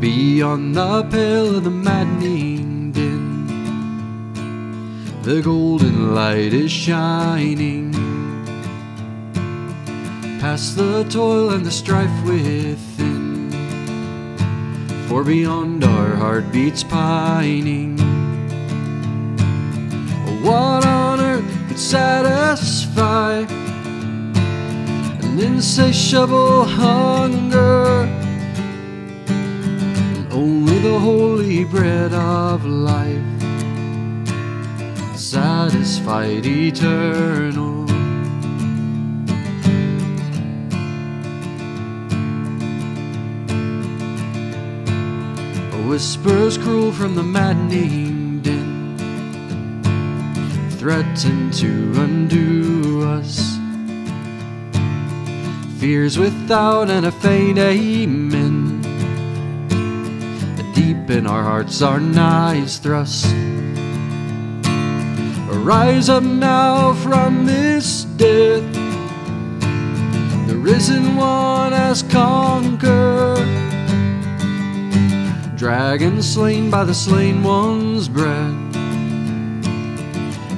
Beyond the pale of the maddening din, the golden light is shining. Past the toil and the strife within, for beyond our heartbeats pining. What on earth could satisfy an insatiable hunger? Holy bread of life, satisfied eternal. Whispers cruel from the maddening din threaten to undo us. Fears without and a faint amen. In our hearts, our knives thrust. Rise up now from this death. The risen one has conquered. Dragon slain by the slain one's breath.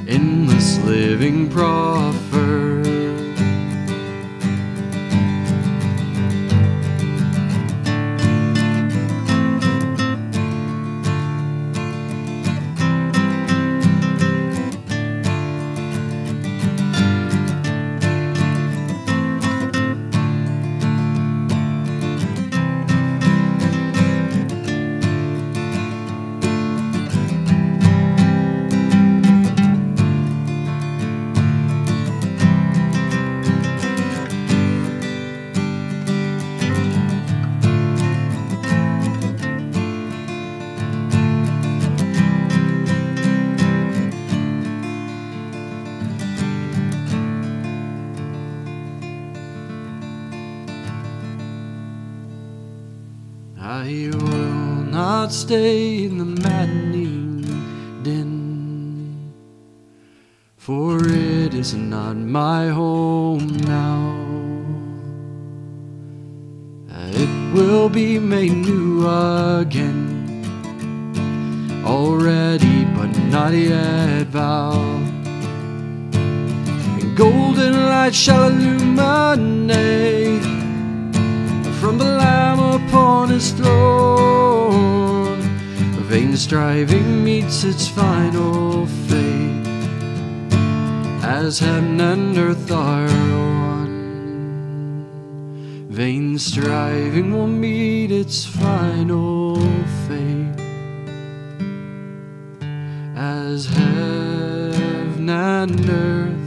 Endless living proffer. I will not stay in the maddening din, for it is not my home now. It will be made new again, already but not yet bound. And golden light shall illuminate throne. Vain striving meets its final fate as heaven and earth are one. Vain striving will meet its final fate as heaven and earth